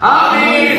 Amen.